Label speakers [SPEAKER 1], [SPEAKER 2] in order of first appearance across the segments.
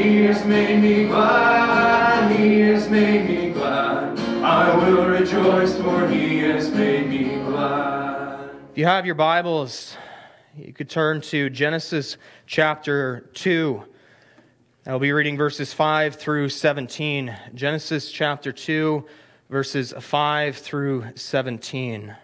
[SPEAKER 1] He has made me glad, He has made me glad. I will rejoice, for He has made me glad.
[SPEAKER 2] If you have your Bibles, you could turn to Genesis chapter 2. I'll be reading verses 5 through 17. Genesis chapter 2, verses 5 through 17.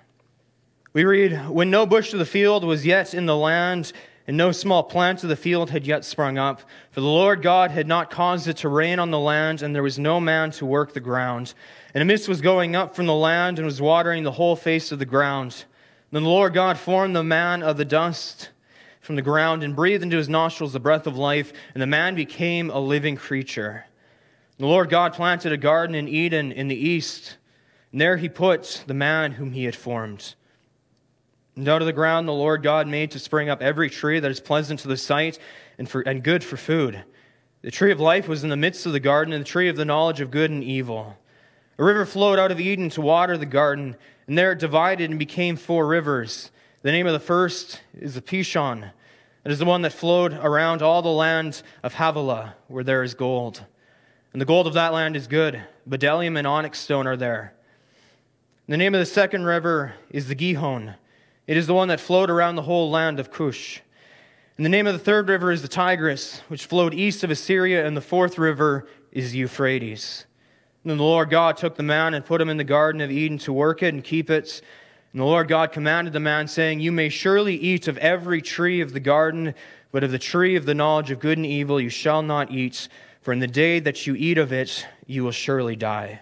[SPEAKER 2] We read When no bush of the field was yet in the land, and no small plant of the field had yet sprung up, for the Lord God had not caused it to rain on the land, and there was no man to work the ground. And a mist was going up from the land and was watering the whole face of the ground. Then the Lord God formed the man of the dust from the ground and breathed into his nostrils the breath of life, and the man became a living creature. The Lord God planted a garden in Eden in the east, and there he put the man whom he had formed. Out of the ground the Lord God made to spring up every tree that is pleasant to the sight and, for, and good for food. The tree of life was in the midst of the garden, and the tree of the knowledge of good and evil. A river flowed out of Eden to water the garden, and there it divided and became four rivers. The name of the first is the Pishon. It is the one that flowed around all the land of Havilah, where there is gold. And the gold of that land is good. Bdellium and onyx stone are there. The name of the second river is the Gihon. It is the one that flowed around the whole land of Cush. And the name of the third river is the Tigris, which flowed east of Assyria, and the fourth river is the Euphrates. And then the Lord God took the man and put him in the Garden of Eden to work it and keep it. And the Lord God commanded the man, saying, You may surely eat of every tree of the garden, but of the tree of the knowledge of good and evil you shall not eat, for in the day that you eat of it, you will surely die.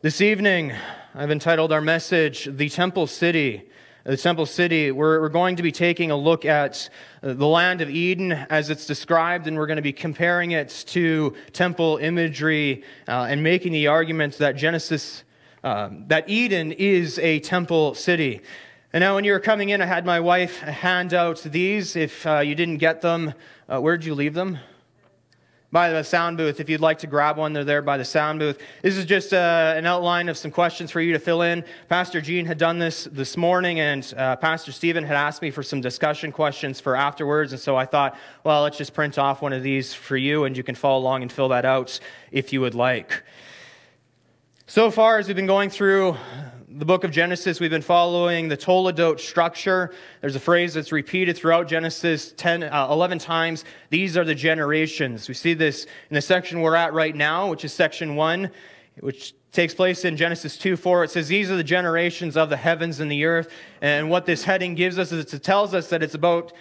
[SPEAKER 2] This evening, I've entitled our message, The Temple City. The Temple City, we're, we're going to be taking a look at the land of Eden as it's described, and we're going to be comparing it to temple imagery uh, and making the argument that Genesis, uh, that Eden is a temple city. And now, when you were coming in, I had my wife hand out these. If uh, you didn't get them, uh, where did you leave them? By the sound booth. If you'd like to grab one, they're there by the sound booth. This is just uh, an outline of some questions for you to fill in. Pastor Gene had done this this morning, and uh, Pastor Stephen had asked me for some discussion questions for afterwards. And so I thought, well, let's just print off one of these for you, and you can follow along and fill that out if you would like. So far, as we've been going through the book of Genesis, we've been following the Toledot structure. There's a phrase that's repeated throughout Genesis 10, uh, 11 times. These are the generations. We see this in the section we're at right now, which is section 1, which takes place in Genesis 2 4. It says, These are the generations of the heavens and the earth. And what this heading gives us is it tells us that it's about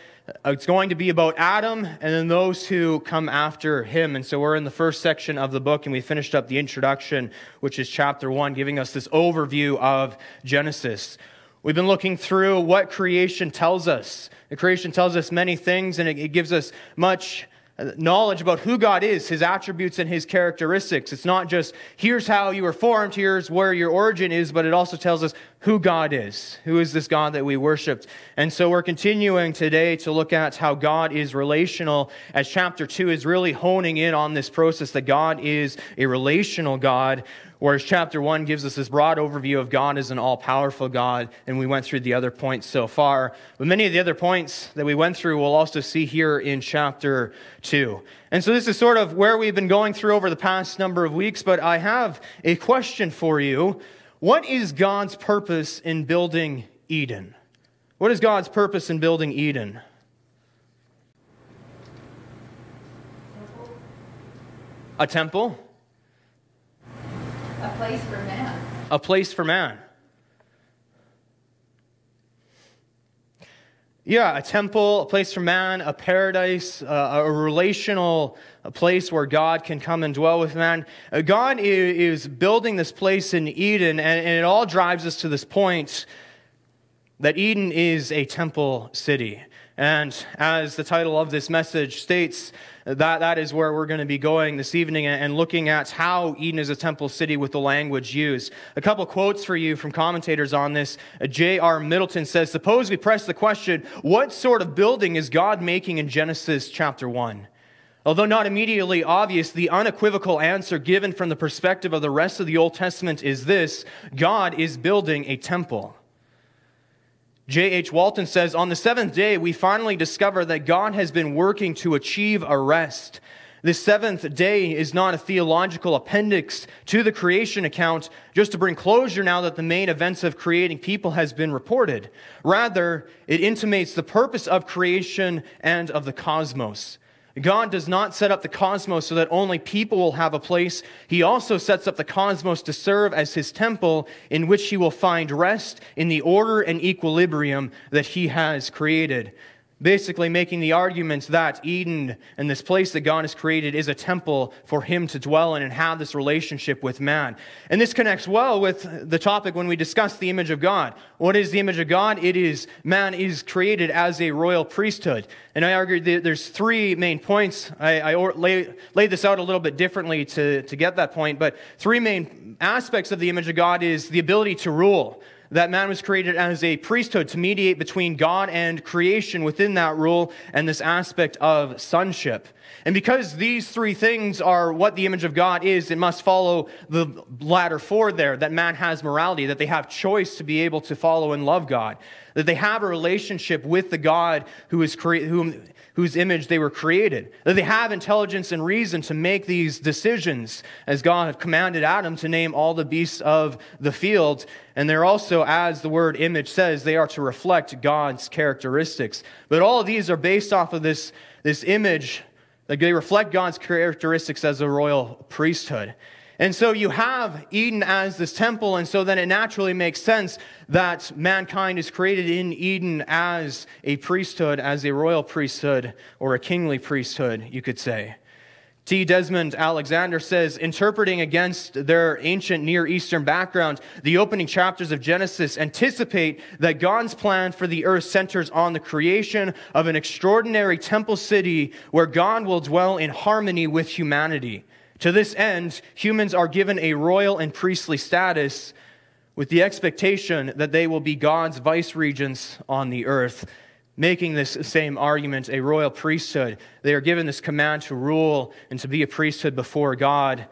[SPEAKER 2] Uh, it's going to be about Adam and then those who come after him. And so we're in the first section of the book, and we finished up the introduction, which is chapter one, giving us this overview of Genesis. We've been looking through what creation tells us. The creation tells us many things, and it, gives us much knowledge about who God is, his attributes, and his characteristics. It's not just here's how you were formed, here's where your origin is, but it also tells us who God is. Who is this God that we worshiped? And so we're continuing today to look at how God is relational, as chapter 2 is really honing in on this process that God is a relational God Whereas chapter 1 gives us this broad overview of God as an all powerful God, and we went through the other points so far. But many of the other points that we went through we'll also see here in chapter 2. And so this is sort of where we've been going through over the past number of weeks, but I have a question for you. What is God's purpose in building Eden? What is God's purpose in building Eden? A temple?
[SPEAKER 3] A place for man.
[SPEAKER 2] A place for man. Yeah, a temple, a place for man, a paradise, uh, a relational place where God can come and dwell with man. Uh, God is, building this place in Eden, and it all drives us to this point that Eden is a temple city. And as the title of this message states, that, that is where we're going to be going this evening and looking at how Eden is a temple city with the language used. A couple quotes for you from commentators on this. J.R. Middleton says, Suppose we press the question, what sort of building is God making in Genesis chapter 1? Although not immediately obvious, the unequivocal answer given from the perspective of the rest of the Old Testament is this God is building a temple. J.H. Walton says On the seventh day, we finally discover that God has been working to achieve a rest. The seventh day is not a theological appendix to the creation account just to bring closure now that the main events of creating people has been reported. Rather, it intimates the purpose of creation and of the cosmos. God does not set up the cosmos so that only people will have a place. He also sets up the cosmos to serve as his temple in which he will find rest in the order and equilibrium that he has created basically making the argument that Eden and this place that God has created is a temple for him to dwell in and have this relationship with man. And this connects well with the topic when we discuss the image of God. What is the image of God? It is man is created as a royal priesthood. And I argued that there's three main points. I, I lay, laid this out a little bit differently to, to get that point, but three main aspects of the image of God is the ability to rule that man was created as a priesthood to mediate between God and creation within that rule and this aspect of sonship. And because these three things are what the image of God is, it must follow the latter four there that man has morality, that they have choice to be able to follow and love God, that they have a relationship with the God who is cre- whom whose image they were created. That they have intelligence and reason to make these decisions, as God had commanded Adam to name all the beasts of the field. And they're also, as the word image says, they are to reflect God's characteristics. But all of these are based off of this, this image, that they reflect God's characteristics as a royal priesthood. And so you have Eden as this temple, and so then it naturally makes sense that mankind is created in Eden as a priesthood, as a royal priesthood, or a kingly priesthood, you could say. T. Desmond Alexander says, interpreting against their ancient Near Eastern background, the opening chapters of Genesis anticipate that God's plan for the earth centers on the creation of an extraordinary temple city where God will dwell in harmony with humanity. To this end, humans are given a royal and priestly status with the expectation that they will be God's vice regents on the earth. Making this same argument a royal priesthood, they are given this command to rule and to be a priesthood before God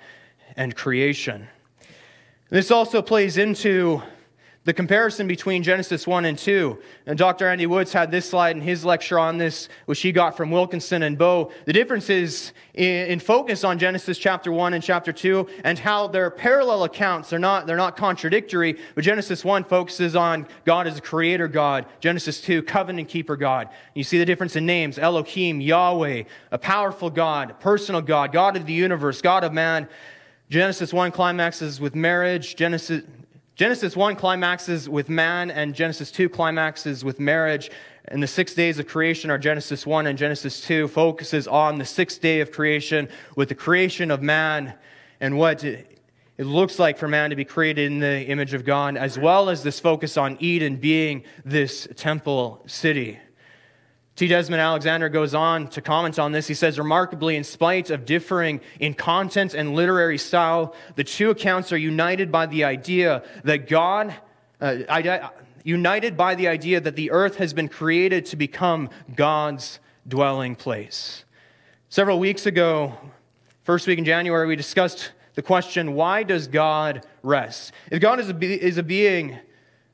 [SPEAKER 2] and creation. This also plays into the comparison between Genesis 1 and 2. And Dr. Andy Woods had this slide in his lecture on this, which he got from Wilkinson and Boa. The difference is in, in, focus on Genesis chapter 1 and chapter 2 and how they're parallel accounts. They're not, they're not contradictory, but Genesis 1 focuses on God as a creator God. Genesis 2, covenant keeper God. You see the difference in names Elohim, Yahweh, a powerful God, a personal God, God of the universe, God of man. Genesis 1 climaxes with marriage. Genesis, Genesis 1 climaxes with man, and Genesis 2 climaxes with marriage. And the six days of creation are Genesis 1 and Genesis 2 focuses on the sixth day of creation with the creation of man and what it looks like for man to be created in the image of God, as well as this focus on Eden being this temple city. T. Desmond Alexander goes on to comment on this. He says, Remarkably, in spite of differing in content and literary style, the two accounts are united by the idea that God, uh, united by the idea that the earth has been created to become God's dwelling place. Several weeks ago, first week in January, we discussed the question why does God rest? If God is a, is a being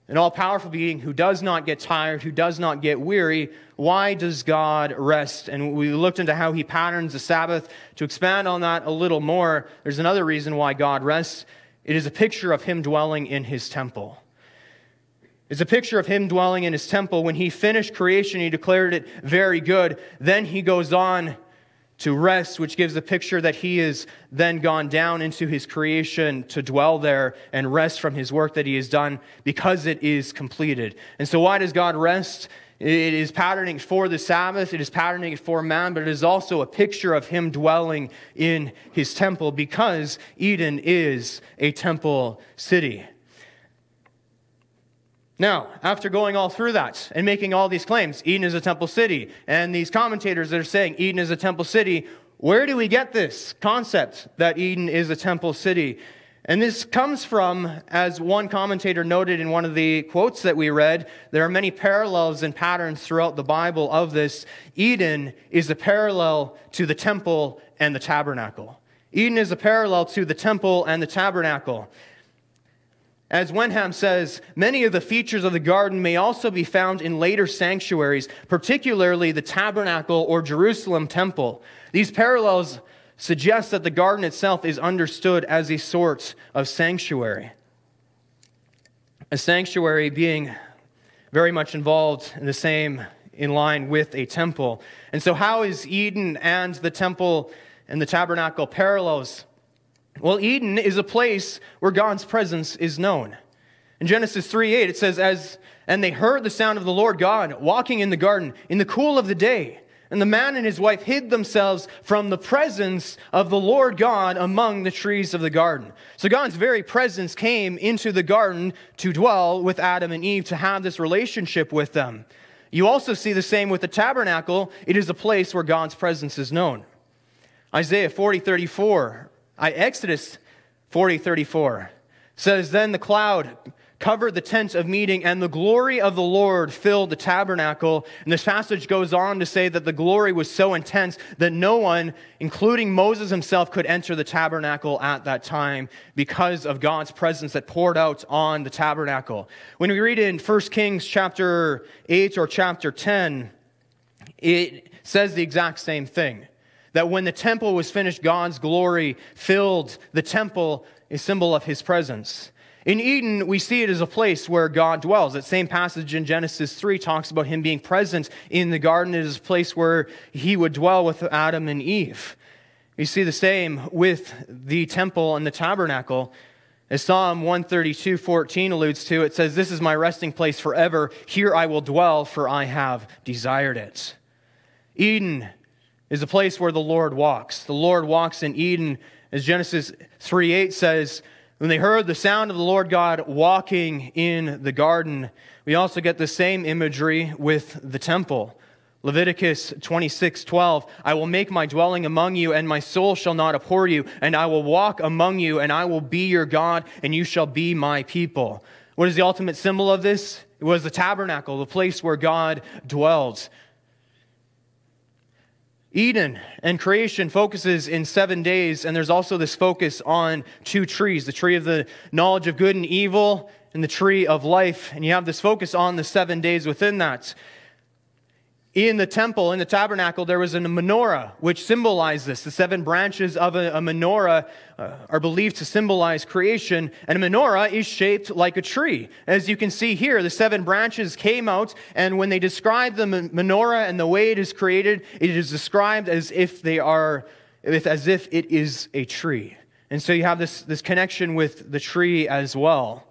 [SPEAKER 2] an all powerful being who does not get tired, who does not get weary, why does God rest? And we looked into how he patterns the Sabbath. To expand on that a little more, there's another reason why God rests. It is a picture of him dwelling in his temple. It's a picture of him dwelling in his temple. When he finished creation, he declared it very good. Then he goes on to rest, which gives a picture that he is then gone down into his creation to dwell there and rest from his work that he has done because it is completed. And so, why does God rest? It is patterning for the Sabbath, it is patterning for man, but it is also a picture of him dwelling in his temple because Eden is a temple city. Now, after going all through that and making all these claims, Eden is a temple city, and these commentators that are saying Eden is a temple city, where do we get this concept that Eden is a temple city? And this comes from, as one commentator noted in one of the quotes that we read, there are many parallels and patterns throughout the Bible of this. Eden is a parallel to the temple and the tabernacle. Eden is a parallel to the temple and the tabernacle. As Wenham says, many of the features of the garden may also be found in later sanctuaries, particularly the tabernacle or Jerusalem temple. These parallels suggest that the garden itself is understood as a sort of sanctuary. A sanctuary being very much involved in the same in line with a temple. And so, how is Eden and the temple and the tabernacle parallels? Well, Eden is a place where God's presence is known. In Genesis 3 8, it says, As and they heard the sound of the Lord God walking in the garden in the cool of the day. And the man and his wife hid themselves from the presence of the Lord God among the trees of the garden. So God's very presence came into the garden to dwell with Adam and Eve, to have this relationship with them. You also see the same with the tabernacle. It is a place where God's presence is known. Isaiah 40 34 I, Exodus 40, 34 says, Then the cloud covered the tent of meeting, and the glory of the Lord filled the tabernacle. And this passage goes on to say that the glory was so intense that no one, including Moses himself, could enter the tabernacle at that time because of God's presence that poured out on the tabernacle. When we read in 1 Kings chapter 8 or chapter 10, it says the exact same thing that when the temple was finished, God's glory filled the temple, a symbol of his presence. In Eden, we see it as a place where God dwells. That same passage in Genesis 3 talks about him being present in the garden. It is a place where he would dwell with Adam and Eve. We see the same with the temple and the tabernacle. As Psalm 132 14 alludes to, it says, This is my resting place forever. Here I will dwell, for I have desired it. Eden is a place where the Lord walks. The Lord walks in Eden, as Genesis 3 8 says, when they heard the sound of the Lord God walking in the garden. We also get the same imagery with the temple. Leviticus 26, 12. I will make my dwelling among you, and my soul shall not abhor you, and I will walk among you, and I will be your God, and you shall be my people. What is the ultimate symbol of this? It was the tabernacle, the place where God dwells. Eden and creation focuses in seven days, and there's also this focus on two trees the tree of the knowledge of good and evil, and the tree of life. And you have this focus on the seven days within that in the temple, in the tabernacle, there was a menorah, which symbolized this. The seven branches of a, a menorah uh, are believed to symbolize creation, and a menorah is shaped like a tree. As you can see here, the seven branches came out, and when they describe the menorah and the way it is created, it is described as if they are, as if it is a tree. And so you have this, this connection with the tree as well.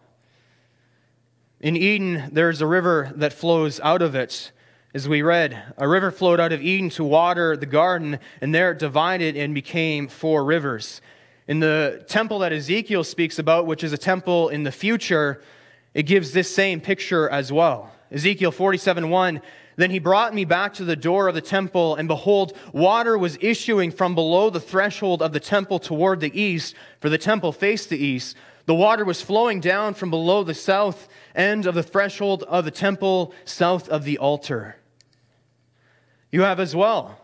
[SPEAKER 2] In Eden, there's a river that flows out of it. As we read, a river flowed out of Eden to water the garden, and there it divided and became four rivers. In the temple that Ezekiel speaks about, which is a temple in the future, it gives this same picture as well. Ezekiel 47 1 Then he brought me back to the door of the temple, and behold, water was issuing from below the threshold of the temple toward the east, for the temple faced the east. The water was flowing down from below the south end of the threshold of the temple, south of the altar. You have as well.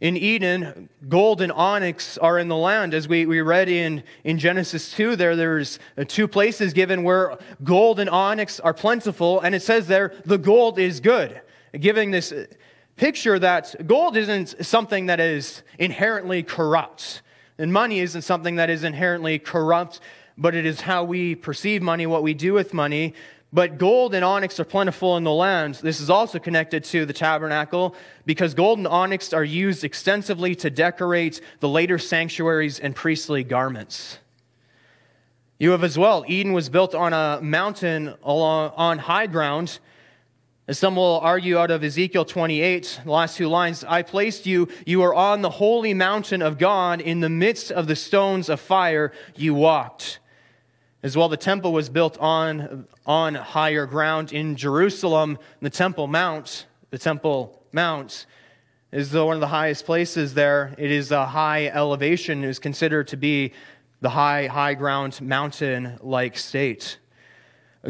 [SPEAKER 2] In Eden, gold and onyx are in the land. As we, we read in, in Genesis 2, there, there's uh, two places given where gold and onyx are plentiful, and it says there, the gold is good. Giving this uh, picture that gold isn't something that is inherently corrupt, and money isn't something that is inherently corrupt, but it is how we perceive money, what we do with money. But gold and onyx are plentiful in the land. This is also connected to the tabernacle because gold and onyx are used extensively to decorate the later sanctuaries and priestly garments. You have as well, Eden was built on a mountain along, on high ground. As some will argue out of Ezekiel 28, the last two lines, I placed you, you are on the holy mountain of God, in the midst of the stones of fire you walked. As well, the temple was built on, on higher ground in Jerusalem. The Temple Mount, the Temple Mount, is one of the highest places there. It is a high elevation. It is considered to be the high, high ground mountain like state.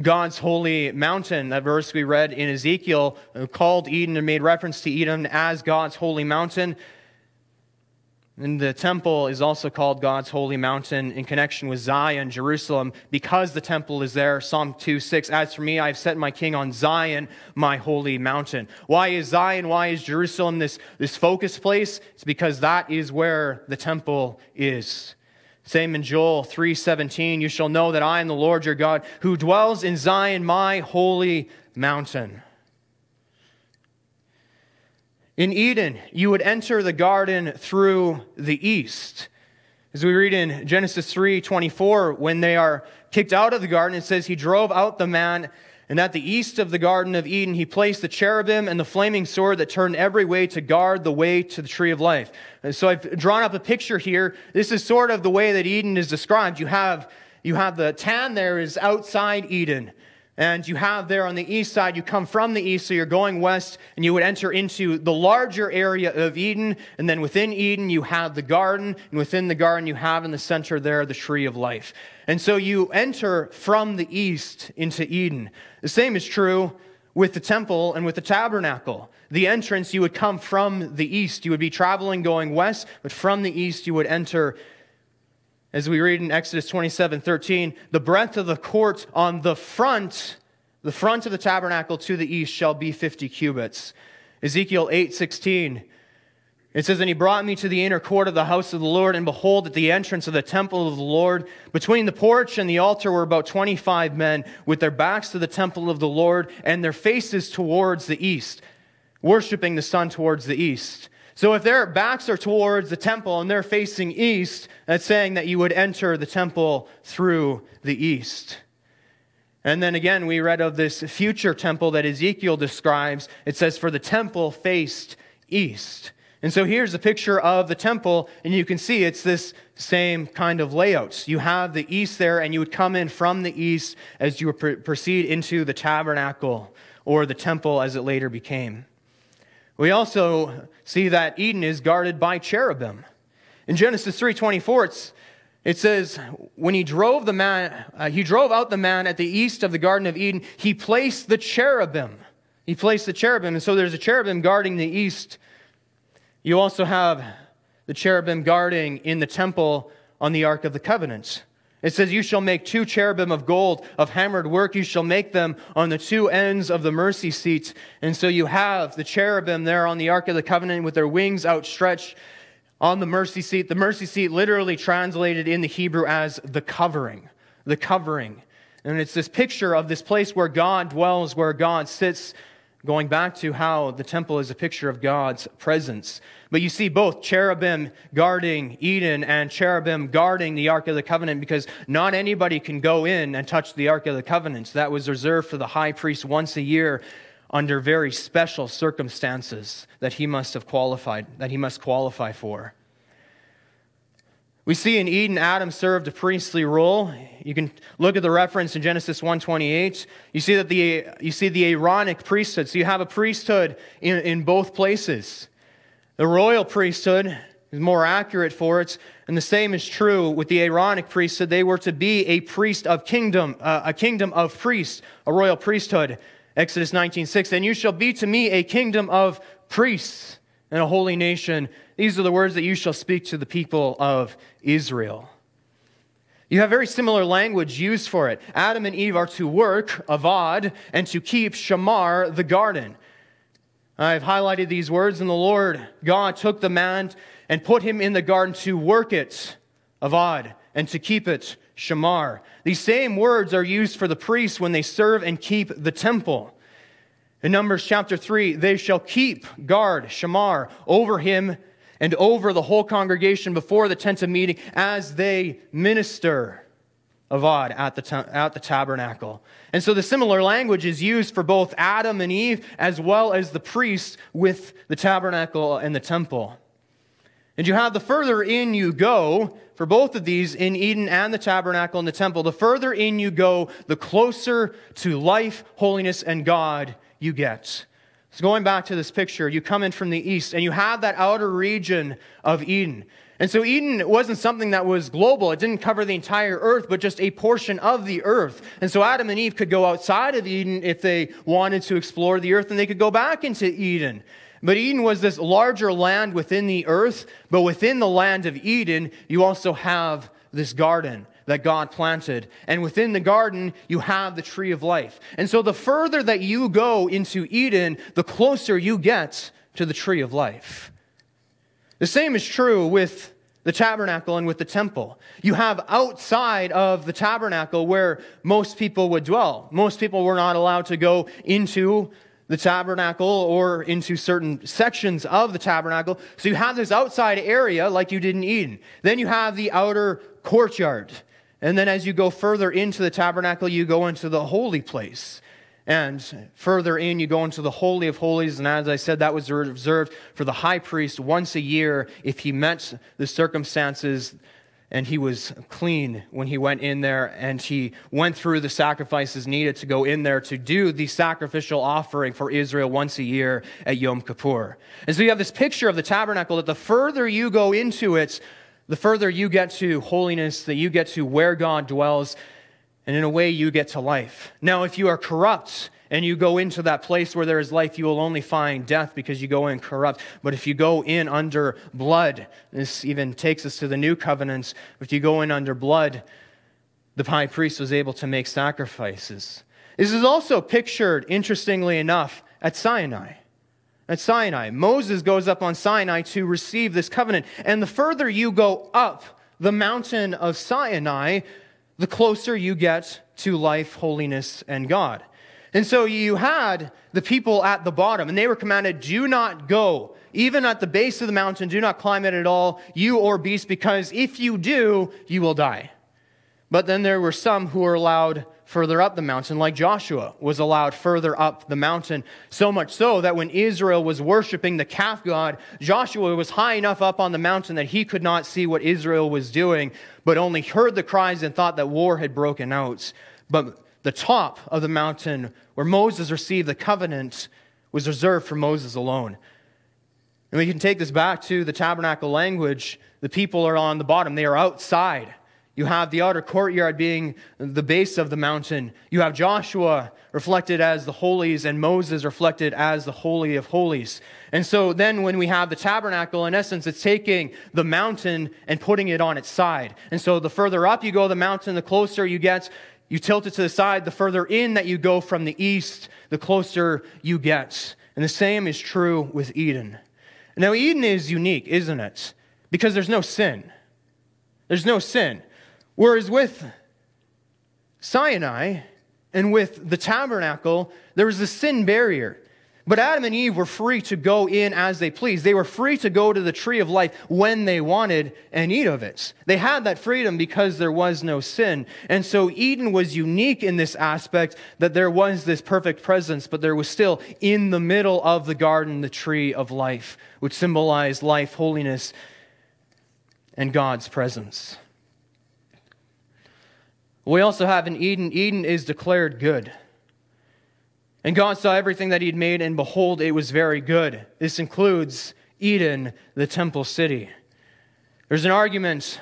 [SPEAKER 2] God's holy mountain, that verse we read in Ezekiel, uh, called Eden and made reference to Eden as God's holy mountain. And the temple is also called God's holy mountain in connection with Zion, Jerusalem, because the temple is there. Psalm 2 6, As for me, I have set my king on Zion, my holy mountain. Why is Zion, why is Jerusalem this, this focus place? It's because that is where the temple is. Same in Joel 3:17, you shall know that I am the Lord your God, who dwells in Zion, my holy mountain. In Eden, you would enter the garden through the east. As we read in Genesis 3:24, when they are kicked out of the garden, it says he drove out the man, and at the east of the garden of Eden he placed the cherubim and the flaming sword that turned every way to guard the way to the tree of life. And so I've drawn up a picture here. This is sort of the way that Eden is described. You have you have the tan there is outside Eden. And you have there on the east side, you come from the east, so you're going west, and you would enter into the larger area of Eden. And then within Eden, you have the garden. And within the garden, you have in the center there the tree of life. And so you enter from the east into Eden. The same is true with the temple and with the tabernacle. The entrance, you would come from the east. You would be traveling going west, but from the east, you would enter as we read in Exodus 27 13, the breadth of the court on the front, the front of the tabernacle to the east shall be 50 cubits. Ezekiel 8 16, it says, And he brought me to the inner court of the house of the Lord, and behold, at the entrance of the temple of the Lord, between the porch and the altar were about 25 men, with their backs to the temple of the Lord, and their faces towards the east, worshiping the sun towards the east. So if their backs are towards the temple and they're facing east, that's saying that you would enter the temple through the east. And then again, we read of this future temple that Ezekiel describes. It says, For the temple faced east. And so here's a picture of the temple, and you can see it's this same kind of layout. You have the east there, and you would come in from the east as you proceed into the tabernacle or the temple as it later became. We also see that Eden is guarded by cherubim. In Genesis 3:24, it says, "When he drove the man, uh, he drove out the man at the east of the Garden of Eden. He placed the cherubim. He placed the cherubim, and so there's a cherubim guarding the east. You also have the cherubim guarding in the temple on the Ark of the Covenant. It says, You shall make two cherubim of gold, of hammered work. You shall make them on the two ends of the mercy seat. And so you have the cherubim there on the Ark of the Covenant with their wings outstretched on the mercy seat. The mercy seat literally translated in the Hebrew as the covering. The covering. And it's this picture of this place where God dwells, where God sits going back to how the temple is a picture of God's presence. But you see both cherubim guarding Eden and cherubim guarding the Ark of the Covenant because not anybody can go in and touch the Ark of the Covenant. That was reserved for the high priest once a year under very special circumstances that he must have qualified, that he must qualify for. We see in Eden, Adam served a priestly role. You can look at the reference in Genesis 1:28. You see that the you see the Aaronic priesthood. So you have a priesthood in, in both places. The royal priesthood is more accurate for it, and the same is true with the Aaronic priesthood. They were to be a priest of kingdom, uh, a kingdom of priests, a royal priesthood. Exodus 19:6. And you shall be to me a kingdom of priests and a holy nation. These are the words that you shall speak to the people of Israel. You have very similar language used for it. Adam and Eve are to work, avad, and to keep shamar, the garden. I've highlighted these words, and the Lord God took the man and put him in the garden to work it, avad, and to keep it, shamar. These same words are used for the priests when they serve and keep the temple. In Numbers chapter 3, they shall keep guard, shamar, over him and over the whole congregation before the tent of meeting as they minister avad at the, ta- at the tabernacle. And so the similar language is used for both Adam and Eve as well as the priests with the tabernacle and the temple. And you have the further in you go, for both of these, in Eden and the tabernacle and the temple, the further in you go, the closer to life, holiness, and God you get. So, going back to this picture, you come in from the east and you have that outer region of Eden. And so, Eden wasn't something that was global. It didn't cover the entire earth, but just a portion of the earth. And so, Adam and Eve could go outside of Eden if they wanted to explore the earth, and they could go back into Eden. But Eden was this larger land within the earth, but within the land of Eden, you also have this garden that God planted. And within the garden, you have the tree of life. And so the further that you go into Eden, the closer you get to the tree of life. The same is true with the tabernacle and with the temple. You have outside of the tabernacle where most people would dwell. Most people were not allowed to go into the tabernacle or into certain sections of the tabernacle. So you have this outside area like you did in Eden. Then you have the outer courtyard. And then as you go further into the tabernacle, you go into the holy place. And further in, you go into the Holy of Holies. And as I said, that was reserved for the high priest once a year if he met the circumstances and he was clean when he went in there and he went through the sacrifices needed to go in there to do the sacrificial offering for Israel once a year at Yom Kippur. And so you have this picture of the tabernacle that the further you go into it, the further you get to holiness, that you get to where God dwells, and in a way, you get to life. Now, if you are corrupt and you go into that place where there is life, you will only find death because you go in corrupt. But if you go in under blood, this even takes us to the new covenants. If you go in under blood, the high priest was able to make sacrifices. This is also pictured, interestingly enough, at Sinai. At Sinai, Moses goes up on Sinai to receive this covenant. And the further you go up the mountain of Sinai, the closer you get to life, holiness, and God. And so you had the people at the bottom, and they were commanded, do not go. Even at the base of the mountain, do not climb it at all, you or beast, because if you do, you will die. But then there were some who were allowed further up the mountain, like Joshua was allowed further up the mountain. So much so that when Israel was worshiping the calf god, Joshua was high enough up on the mountain that he could not see what Israel was doing, but only heard the cries and thought that war had broken out. But the top of the mountain where Moses received the covenant was reserved for Moses alone. And we can take this back to the tabernacle language. The people are on the bottom, they are outside. You have the outer courtyard being the base of the mountain. You have Joshua reflected as the holies and Moses reflected as the holy of holies. And so then when we have the tabernacle, in essence, it's taking the mountain and putting it on its side. And so the further up you go the mountain, the closer you get. You tilt it to the side. The further in that you go from the east, the closer you get. And the same is true with Eden. Now, Eden is unique, isn't it? Because there's no sin. There's no sin. Whereas with Sinai and with the tabernacle, there was a sin barrier. But Adam and Eve were free to go in as they pleased. They were free to go to the tree of life when they wanted and eat of it. They had that freedom because there was no sin. And so Eden was unique in this aspect that there was this perfect presence, but there was still in the middle of the garden the tree of life, which symbolized life, holiness, and God's presence. We also have in Eden, Eden is declared good. And God saw everything that He'd made, and behold, it was very good. This includes Eden, the temple city. There's an argument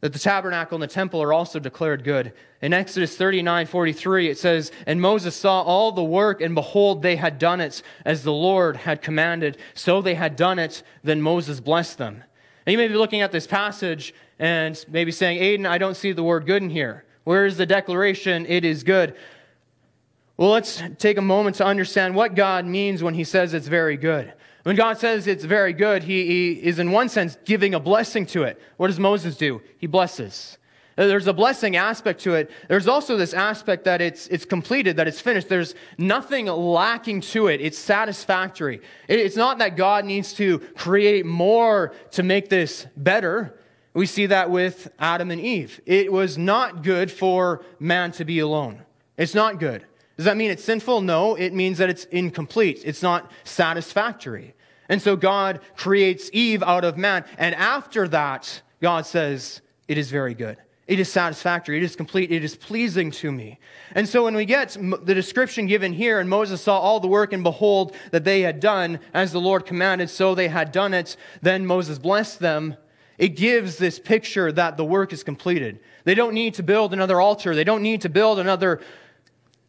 [SPEAKER 2] that the tabernacle and the temple are also declared good. In Exodus 39 43, it says, And Moses saw all the work, and behold, they had done it as the Lord had commanded. So they had done it, then Moses blessed them. And you may be looking at this passage and maybe saying, Aiden, I don't see the word good in here. Where is the declaration, it is good? Well, let's take a moment to understand what God means when he says it's very good. When God says it's very good, he, he, is in one sense giving a blessing to it. What does Moses do? He blesses. There's a blessing aspect to it. There's also this aspect that it's, it's completed, that it's finished. There's nothing lacking to it. It's satisfactory. It, it's not that God needs to create more to make this better. We see that with Adam and Eve. It was not good for man to be alone. It's not good. Does that mean it's sinful? No, it means that it's incomplete. It's not satisfactory. And so God creates Eve out of man. And after that, God says, It is very good. It is satisfactory. It is complete. It is pleasing to me. And so when we get the description given here, and Moses saw all the work, and behold, that they had done as the Lord commanded, so they had done it, then Moses blessed them. It gives this picture that the work is completed. They don't need to build another altar. They don't need to build another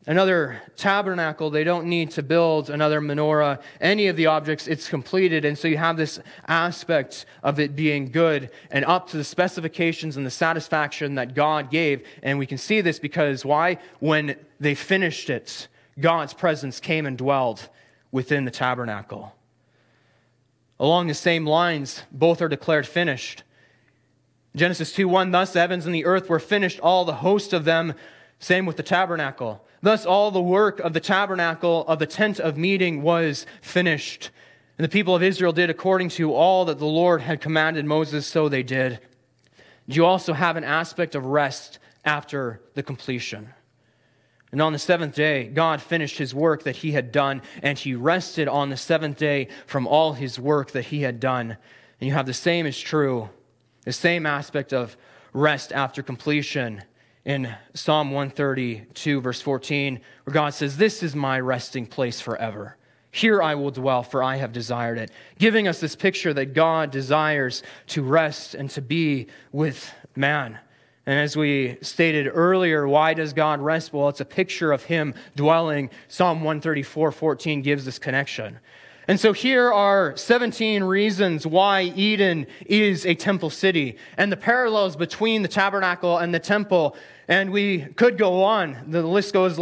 [SPEAKER 2] another tabernacle. They don't need to build another menorah. Any of the objects, it's completed. And so you have this aspect of it being good and up to the specifications and the satisfaction that God gave. And we can see this because why? When they finished it, God's presence came and dwelled within the tabernacle. Along the same lines, both are declared finished. Genesis 2 1 Thus the heavens and the earth were finished, all the host of them. Same with the tabernacle. Thus, all the work of the tabernacle of the tent of meeting was finished. And the people of Israel did according to all that the Lord had commanded Moses, so they did. You also have an aspect of rest after the completion. And on the seventh day, God finished his work that he had done, and he rested on the seventh day from all his work that he had done. And you have the same is true, the same aspect of rest after completion in Psalm 132, verse 14, where God says, This is my resting place forever. Here I will dwell, for I have desired it. Giving us this picture that God desires to rest and to be with man. And as we stated earlier, why does God rest? Well, it's a picture of Him dwelling. Psalm 134 14 gives this connection. And so here are 17 reasons why Eden is a temple city and the parallels between the tabernacle and the temple. And we could go on. The list goes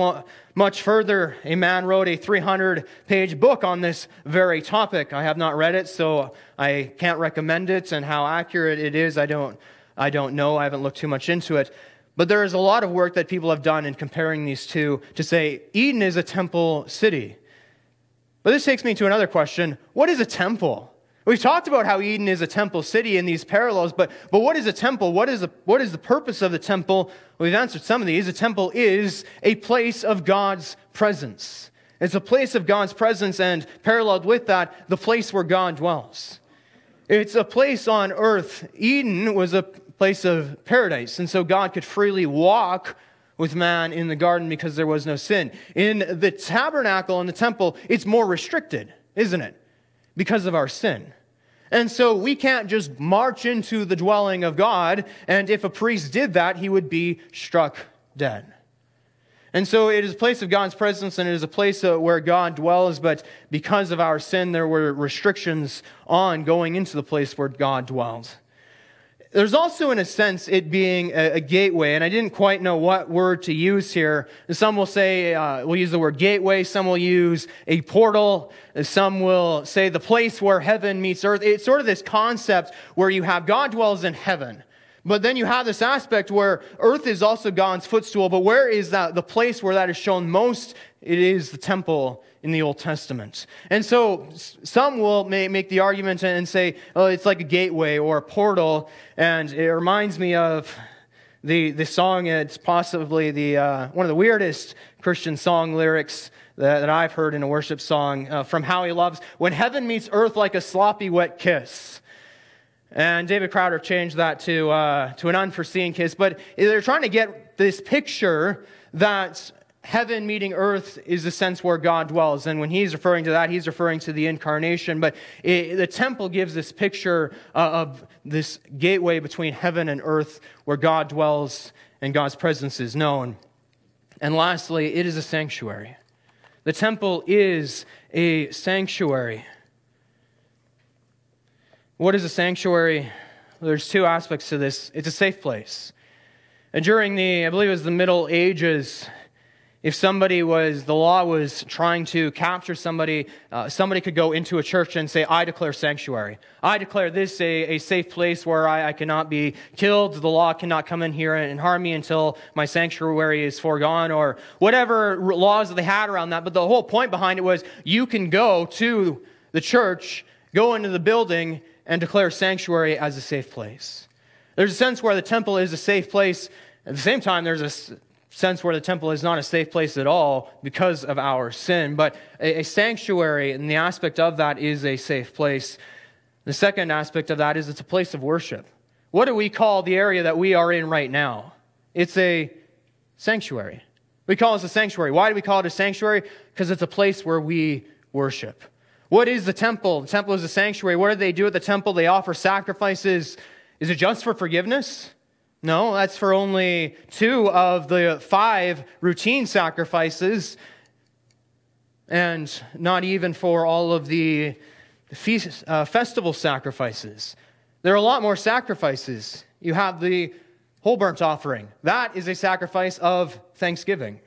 [SPEAKER 2] much further. A man wrote a 300 page book on this very topic. I have not read it, so I can't recommend it. And how accurate it is, I don't I don't know. I haven't looked too much into it. But there is a lot of work that people have done in comparing these two to say Eden is a temple city. But this takes me to another question What is a temple? We've talked about how Eden is a temple city in these parallels, but, but what is a temple? What is, the, what is the purpose of the temple? We've answered some of these. A temple is a place of God's presence. It's a place of God's presence, and paralleled with that, the place where God dwells. It's a place on earth. Eden was a place of paradise. And so God could freely walk with man in the garden because there was no sin. In the tabernacle and the temple, it's more restricted, isn't it? Because of our sin. And so we can't just march into the dwelling of God, and if a priest did that, he would be struck dead. And so it is a place of God's presence and it is a place where God dwells, but because of our sin, there were restrictions on going into the place where God dwells. There's also, in a sense, it being a, a, gateway, and I didn't quite know what word to use here. Some will say, uh, we'll use the word gateway, some will use a portal, some will say the place where heaven meets earth. It's sort of this concept where you have God dwells in heaven. But then you have this aspect where earth is also God's footstool, but where is that the place where that is shown most? It is the temple in the Old Testament. And so some will make the argument and say, oh, it's like a gateway or a portal. And it reminds me of the, the song, it's possibly the, uh, one of the weirdest Christian song lyrics that, that I've heard in a worship song uh, from How He Loves When heaven meets earth like a sloppy wet kiss. And David Crowder changed that to, uh, to an unforeseen kiss. But they're trying to get this picture that heaven meeting earth is the sense where God dwells. And when he's referring to that, he's referring to the incarnation. But it, the temple gives this picture uh, of this gateway between heaven and earth where God dwells and God's presence is known. And lastly, it is a sanctuary. The temple is a sanctuary. What is a sanctuary? There's two aspects to this. It's a safe place. And during the, I believe it was the Middle Ages, if somebody was, the law was trying to capture somebody, uh, somebody could go into a church and say, I declare sanctuary. I declare this a, a safe place where I, I cannot be killed. The law cannot come in here and harm me until my sanctuary is foregone, or whatever laws they had around that. But the whole point behind it was you can go to the church, go into the building, and declare sanctuary as a safe place. There's a sense where the temple is a safe place. At the same time, there's a sense where the temple is not a safe place at all because of our sin. But a, a, sanctuary, and the aspect of that is a safe place. The second aspect of that is it's a place of worship. What do we call the area that we are in right now? It's a sanctuary. We call it a sanctuary. Why do we call it a sanctuary? Because it's a place where we worship. What is the temple? The temple is a sanctuary. What do they do at the temple? They offer sacrifices. Is it just for forgiveness? No, that's for only two of the five routine sacrifices, and not even for all of the feast, uh, festival sacrifices. There are a lot more sacrifices. You have the whole burnt offering, that is a sacrifice of thanksgiving.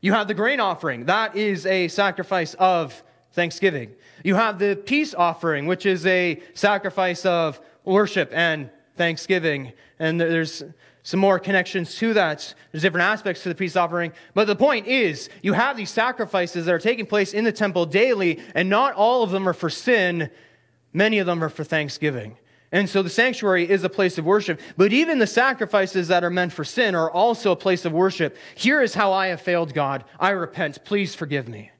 [SPEAKER 2] You have the grain offering, that is a sacrifice of thanksgiving. You have the peace offering, which is a sacrifice of worship and thanksgiving. And there's some more connections to that. There's different aspects to the peace offering. But the point is, you have these sacrifices that are taking place in the temple daily, and not all of them are for sin, many of them are for thanksgiving. And so the sanctuary is a place of worship. But even the sacrifices that are meant for sin are also a place of worship. Here is how I have failed, God. I repent. Please forgive me.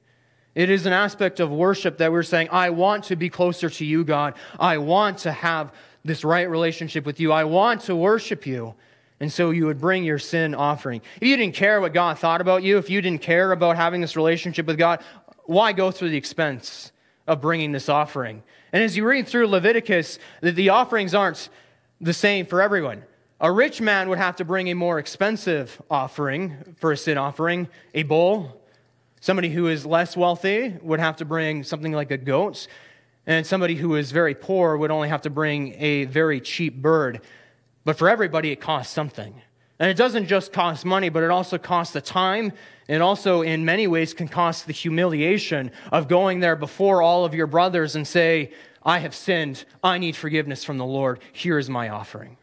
[SPEAKER 2] It is an aspect of worship that we're saying, I want to be closer to you, God. I want to have this right relationship with you. I want to worship you. And so you would bring your sin offering. If you didn't care what God thought about you, if you didn't care about having this relationship with God, why go through the expense of bringing this offering? And as you read through Leviticus, the offerings aren't the same for everyone. A rich man would have to bring a more expensive offering for a sin offering, a bull. Somebody who is less wealthy would have to bring something like a goat. And somebody who is very poor would only have to bring a very cheap bird. But for everybody, it costs something. And it doesn't just cost money, but it also costs the time. It also, in many ways, can cost the humiliation of going there before all of your brothers and say, I have sinned. I need forgiveness from the Lord. Here is my offering.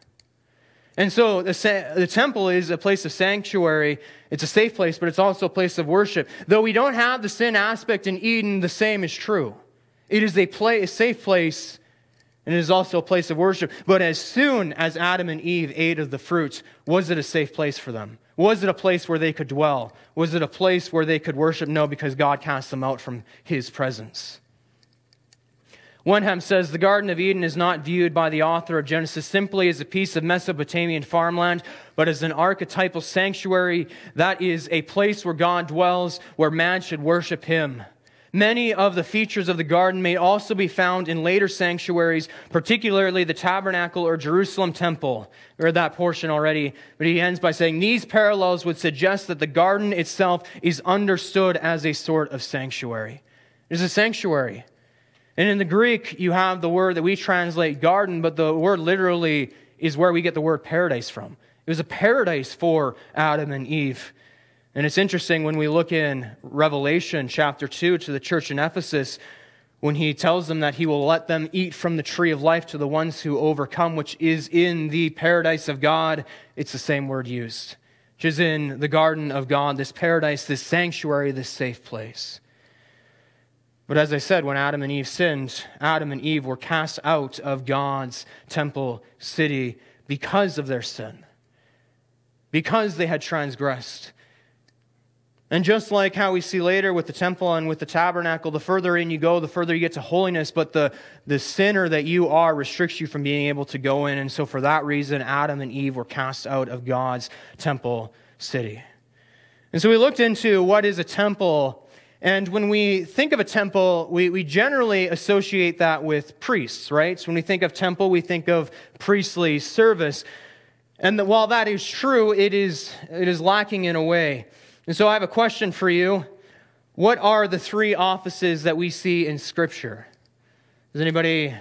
[SPEAKER 2] And so the, the temple is a place of sanctuary. It's a safe place, but it's also a place of worship. Though we don't have the sin aspect in Eden, the same is true. It is a, play, a safe place and it is also a place of worship. But as soon as Adam and Eve ate of the fruits, was it a safe place for them? Was it a place where they could dwell? Was it a place where they could worship? No, because God cast them out from his presence. Wenham says the Garden of Eden is not viewed by the author of Genesis simply as a piece of Mesopotamian farmland, but as an archetypal sanctuary that is a place where God dwells, where man should worship him. Many of the features of the garden may also be found in later sanctuaries, particularly the tabernacle or Jerusalem temple. We read that portion already, but he ends by saying these parallels would suggest that the garden itself is understood as a sort of sanctuary. It is a sanctuary. And in the Greek, you have the word that we translate garden, but the word literally is where we get the word paradise from. It was a paradise for Adam and Eve. And it's interesting when we look in Revelation chapter 2 to the church in Ephesus, when he tells them that he will let them eat from the tree of life to the ones who overcome, which is in the paradise of God, it's the same word used, which is in the garden of God, this paradise, this sanctuary, this safe place. But as I said, when Adam and Eve sinned, Adam and Eve were cast out of God's temple city because of their sin, because they had transgressed. And just like how we see later with the temple and with the tabernacle, the further in you go, the further you get to holiness, but the, the sinner that you are restricts you from being able to go in. And so, for that reason, Adam and Eve were cast out of God's temple city. And so, we looked into what is a temple. And when we think of a temple, we, we generally associate that with priests, right? So, when we think of temple, we think of priestly service. And the, while that is true, it is, it is lacking in a way. And so I have a question for you. What are the three offices that we see in Scripture? Does anybody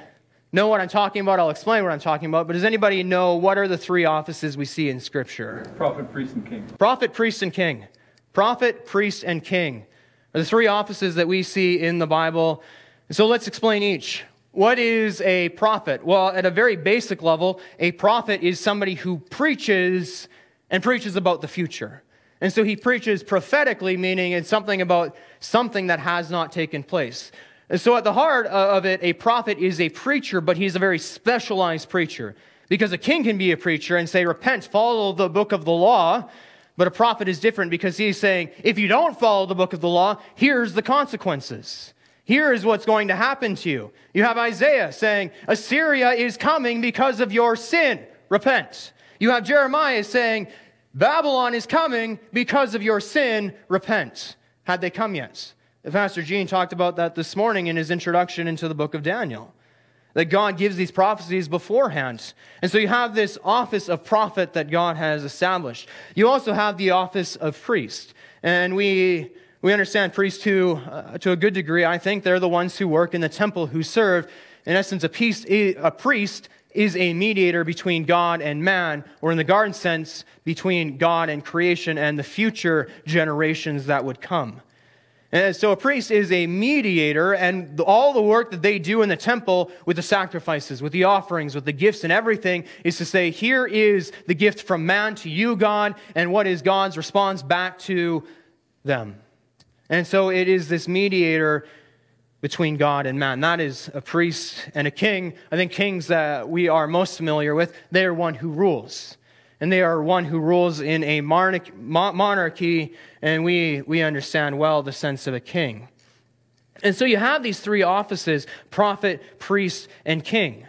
[SPEAKER 2] know what I'm talking about? I'll explain what I'm talking about. But does anybody know what are the three offices we see in Scripture?
[SPEAKER 3] Prophet, priest, and king.
[SPEAKER 2] Prophet, priest, and king. Prophet, priest, and king are the three offices that we see in the Bible. And so let's explain each. What is a prophet? Well, at a very basic level, a prophet is somebody who preaches and preaches about the future. And so he preaches prophetically, meaning it's something about something that has not taken place. And so at the heart of it, a prophet is a preacher, but he's a very specialized preacher. Because a king can be a preacher and say, Repent, follow the book of the law. But a prophet is different because he's saying, If you don't follow the book of the law, here's the consequences. Here is what's going to happen to you. You have Isaiah saying, Assyria is coming because of your sin. Repent. You have Jeremiah saying, Babylon is coming because of your sin. Repent. Had they come yet? Pastor Gene talked about that this morning in his introduction into the book of Daniel. that God gives these prophecies beforehand. And so you have this office of prophet that God has established. You also have the office of priest. And we, we understand priests to, uh, to a good degree. I think they're the ones who work in the temple who serve. In essence, a, piece, a priest is a mediator between God and man, or in the garden sense, between God and creation and the future generations that would come. And so a priest is a mediator, and all the work that they do in the temple with the sacrifices, with the offerings, with the gifts, and everything is to say, here is the gift from man to you, God, and what is God's response back to them. And so it is this mediator between God and man. That is a priest and a king. I think kings that we are most familiar with, they are one who rules and they are one who rules in a monarchy, and we, we understand well the sense of a king. And so you have these three offices prophet, priest, and king.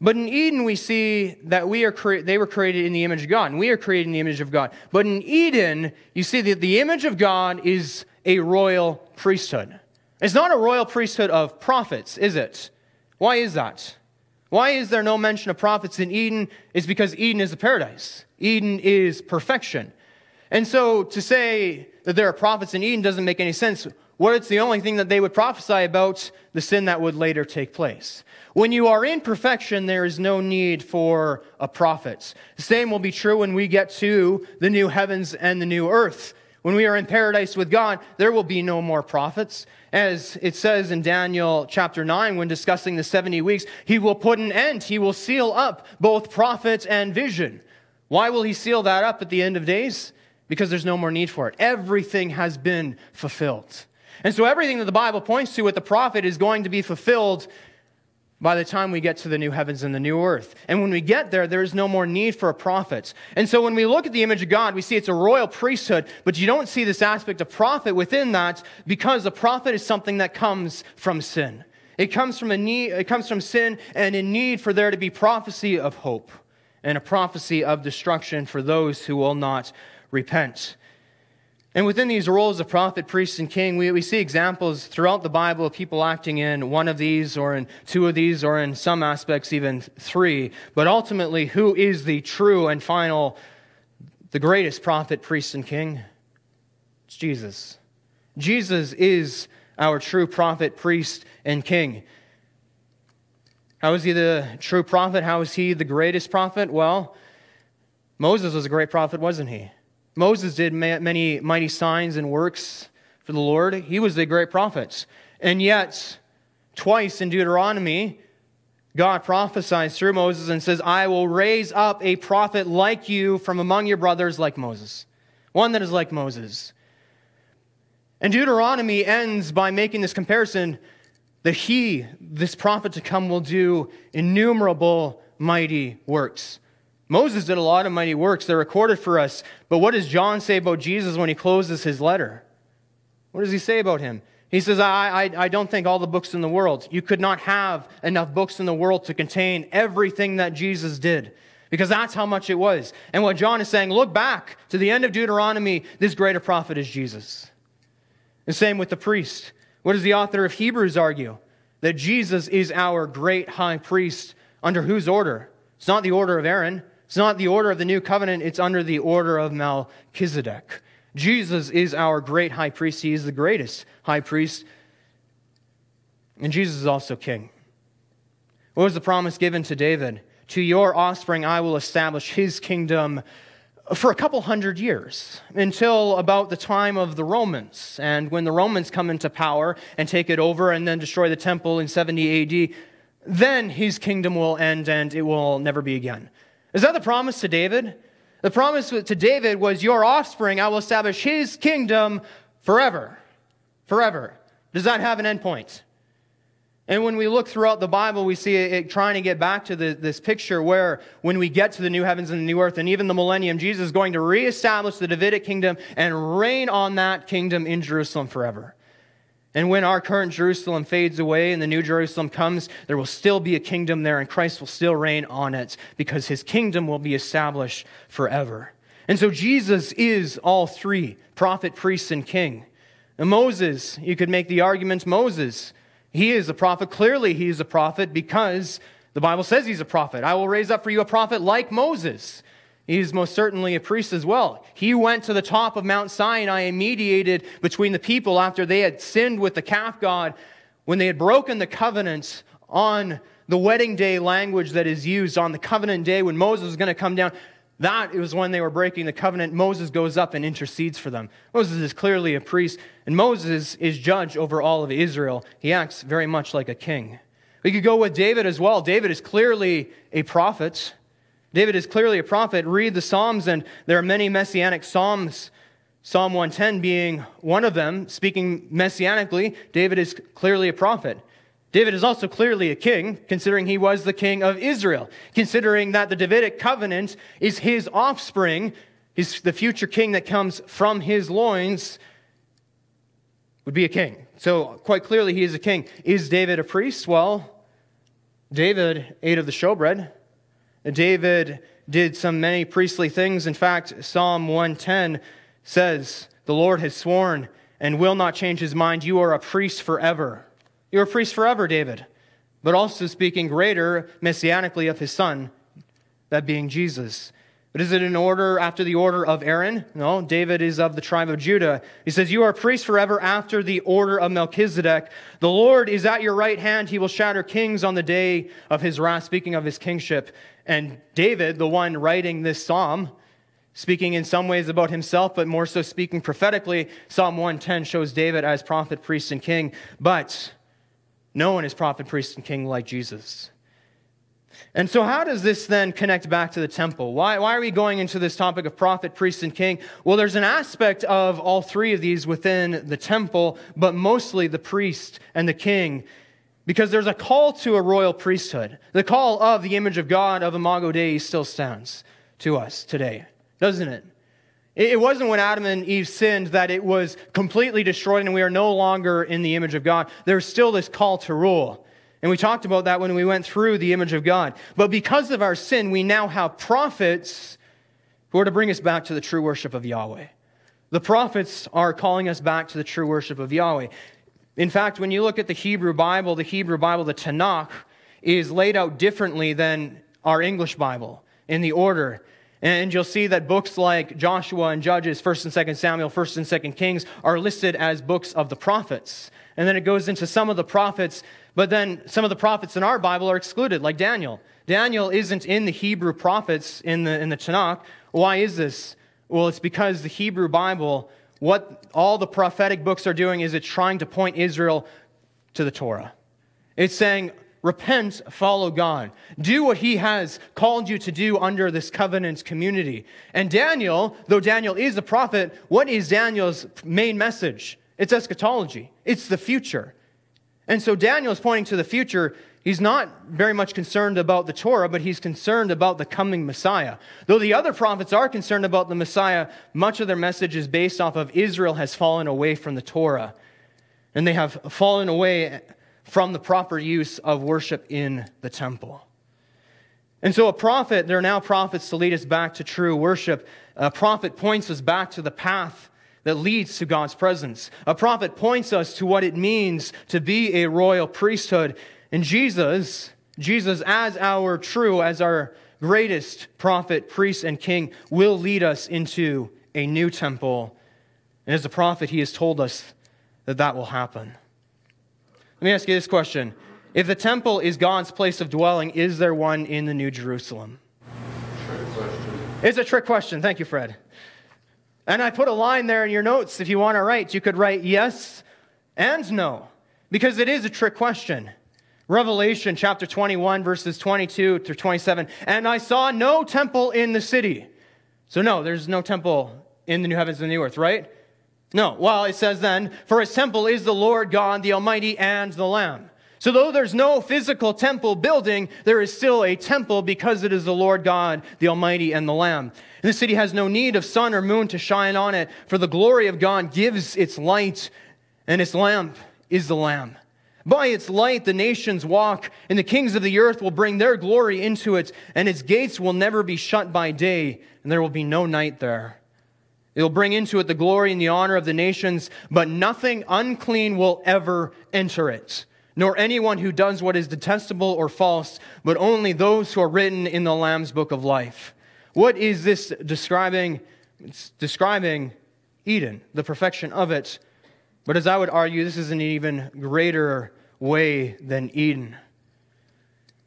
[SPEAKER 2] But in Eden, we see that we are cre- they were created in the image of God, and we are created in the image of God. But in Eden, you see that the image of God is a royal priesthood. It's not a royal priesthood of prophets, is it? Why is that? Why is there no mention of prophets in Eden? Is because Eden is a paradise. Eden is perfection. And so to say that there are prophets in Eden doesn't make any sense. What it's the only thing that they would prophesy about the sin that would later take place. When you are in perfection, there is no need for a prophet. The same will be true when we get to the new heavens and the new earth. When we are in paradise with God, there will be no more prophets. As it says in Daniel chapter 9, when discussing the 70 weeks, he will put an end, he will seal up both prophets and vision. Why will he seal that up at the end of days? Because there's no more need for it. Everything has been fulfilled. And so everything that the Bible points to with the prophet is going to be fulfilled by the time we get to the new heavens and the new earth. And when we get there, there is no more need for a prophet. And so when we look at the image of God, we see it's a royal priesthood, but you don't see this aspect of prophet within that because a prophet is something that comes from sin. It comes from a need, it comes from sin and in need for there to be prophecy of hope and a prophecy of destruction for those who will not repent. And within these roles of prophet, priest, and king, we, we see examples throughout the Bible of people acting in one of these, or in two of these, or in some aspects, even three. But ultimately, who is the true and final, the greatest prophet, priest, and king? It's Jesus. Jesus is our true prophet, priest, and king. How is he the true prophet? How is he the greatest prophet? Well, Moses was a great prophet, wasn't he? Moses did many mighty signs and works for the Lord. He was a great prophet. And yet, twice in Deuteronomy, God prophesies through Moses and says, I will raise up a prophet like you from among your brothers, like Moses. One that is like Moses. And Deuteronomy ends by making this comparison that he, this prophet to come, will do innumerable mighty works. Moses did a lot of mighty works. They're recorded for us. But what does John say about Jesus when he closes his letter? What does he say about him? He says, I, I, I, don't think all the books in the world, you could not have enough books in the world to contain everything that Jesus did, because that's how much it was. And what John is saying, look back to the end of Deuteronomy, this greater prophet is Jesus. The same with the priest. What does the author of Hebrews argue? That Jesus is our great high priest, under whose order? It's not the order of Aaron, it's not the order of the new covenant, it's under the order of Melchizedek. Jesus is our great high priest. He is the greatest high priest. And Jesus is also king. What was the promise given to David? To your offspring I will establish his kingdom for a couple hundred years until about the time of the Romans. And when the Romans come into power and take it over and then destroy the temple in 70 AD, then his kingdom will end and it will never be again. Is that the promise to David? The promise to David was, Your offspring, I will establish his kingdom forever. Forever. Does that have an endpoint? And when we look throughout the Bible, we see it trying to get back to the, this picture where, when we get to the new heavens and the new earth, and even the millennium, Jesus is going to reestablish the Davidic kingdom and reign on that kingdom in Jerusalem forever. And when our current Jerusalem fades away and the new Jerusalem comes, there will still be a kingdom there, and Christ will still reign on it because his kingdom will be established forever. And so Jesus is all three prophet, priest, and king. And Moses, you could make the argument Moses, He is a prophet. Clearly, he is a prophet because the Bible says he's a prophet. I will raise up for you a prophet like Moses. He is most certainly a priest as well. He went to the top of Mount Sinai and mediated between the people after they had sinned with the calf god, when they had broken the covenant on the wedding day language that is used on the covenant day when Moses was going to come down. That was when they were breaking the covenant. Moses goes up and intercedes for them. Moses is clearly a priest, and Moses is judge over all of Israel. He acts very much like a king. We could go with David as well. David is clearly a prophet. David is clearly a prophet. Read the Psalms, and there are many messianic Psalms. Psalm 110 being one of them, speaking messianically, David is clearly a prophet. David is also clearly a king, considering he was the king of Israel, considering that the Davidic covenant is his offspring, his, the future king that comes from his loins would be a king. So, quite clearly, he is a king. Is David a priest? Well, David ate of the showbread. David did some many priestly things. In fact, Psalm 110 says, The Lord has sworn and will not change his mind. You are a priest forever. You're a priest forever, David, but also speaking greater messianically of his son, that being Jesus. But is it in order after the order of Aaron? No, David is of the tribe of Judah. He says, You are a priest forever after the order of Melchizedek. The Lord is at your right hand. He will shatter kings on the day of his wrath, speaking of his kingship. And David, the one writing this psalm, speaking in some ways about himself, but more so speaking prophetically, Psalm 110 shows David as prophet, priest, and king. But no one is prophet, priest, and king like Jesus. And so, how does this then connect back to the temple? Why, why are we going into this topic of prophet, priest, and king? Well, there's an aspect of all three of these within the temple, but mostly the priest and the king, because there's a call to a royal priesthood. The call of the image of God of Imago Dei still stands to us today, doesn't it? It wasn't when Adam and Eve sinned that it was completely destroyed and we are no longer in the image of God. There's still this call to rule. And we talked about that when we went through the image of God. But because of our sin, we now have prophets who are to bring us back to the true worship of Yahweh. The prophets are calling us back to the true worship of Yahweh. In fact, when you look at the Hebrew Bible, the Hebrew Bible, the Tanakh, is laid out differently than our English Bible in the order. And you'll see that books like Joshua and Judges, 1st and 2nd Samuel, 1st and 2nd Kings are listed as books of the prophets. And then it goes into some of the prophets, but then some of the prophets in our Bible are excluded, like Daniel. Daniel isn't in the Hebrew prophets in the, in the Tanakh. Why is this? Well, it's because the Hebrew Bible, what all the prophetic books are doing is it's trying to point Israel to the Torah. It's saying, Repent, follow God. Do what he has called you to do under this covenant community. And Daniel, though Daniel is a prophet, what is Daniel's main message? It's eschatology, it's the future. And so Daniel is pointing to the future. He's not very much concerned about the Torah, but he's concerned about the coming Messiah. Though the other prophets are concerned about the Messiah, much of their message is based off of Israel has fallen away from the Torah. And they have fallen away from the proper use of worship in the temple. And so, a prophet, there are now prophets to lead us back to true worship. A prophet points us back to the path that leads to God's presence. A prophet points us to what it means to be a royal priesthood. And Jesus, Jesus as our true, as our greatest prophet, priest, and king, will lead us into a new temple. And as a prophet, he has told us that that will happen. Let me ask you this question. If the temple is God's place of dwelling, is there one in the New Jerusalem? It's a trick question. Thank you, Fred. And I put a line there in your notes if you want to write. You could write yes and no, because it is a trick question. Revelation chapter 21, verses 22 through 27. And I saw no temple in the city. So, no, there's no temple in the new heavens and the new earth, right? No. Well, it says then, for his temple is the Lord God, the Almighty, and the Lamb. So, though there's no physical temple building, there is still a temple because it is the Lord God, the Almighty, and the Lamb. And the city has no need of sun or moon to shine on it, for the glory of God gives its light, and its lamp is the Lamb. By its light, the nations walk, and the kings of the earth will bring their glory into it, and its gates will never be shut by day, and there will be no night there. It will bring into it the glory and the honor of the nations, but nothing unclean will ever enter it. nor anyone who does what is detestable or false, but only those who are written in the Lamb's book of life. What is this describing? It's describing Eden, the perfection of it. But as I would argue, this is an even greater way than Eden.